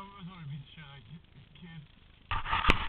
I always wanted to be shit like this kid.